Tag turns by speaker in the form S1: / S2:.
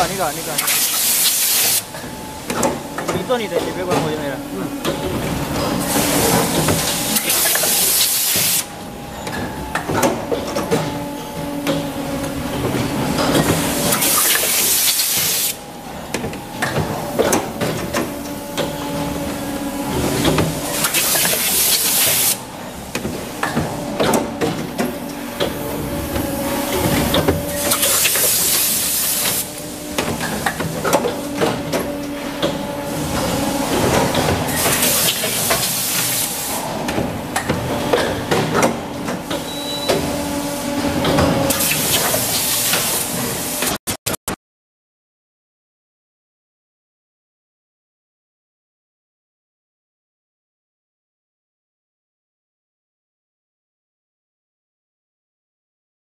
S1: 아니다 아니다 아니다. 있더니 되지 100원 거짓말이라.